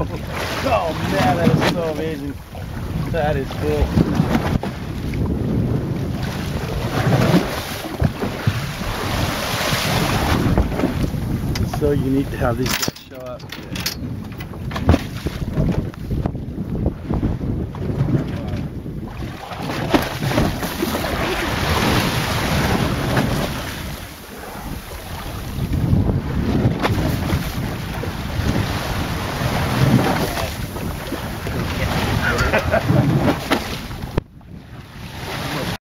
Oh, oh, man, that is so amazing. That is cool. so unique to have these